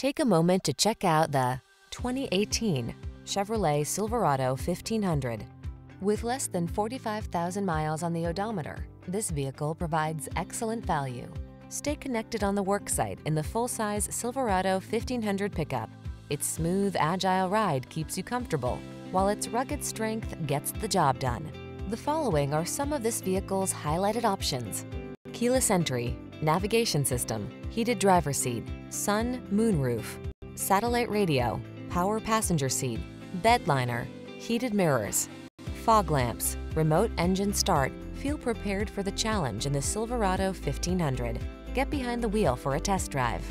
Take a moment to check out the 2018 Chevrolet Silverado 1500. With less than 45,000 miles on the odometer, this vehicle provides excellent value. Stay connected on the worksite in the full-size Silverado 1500 pickup. Its smooth, agile ride keeps you comfortable, while its rugged strength gets the job done. The following are some of this vehicle's highlighted options. Keyless entry, navigation system, heated driver seat, sun, moon roof, satellite radio, power passenger seat, bed liner, heated mirrors, fog lamps, remote engine start. Feel prepared for the challenge in the Silverado 1500. Get behind the wheel for a test drive.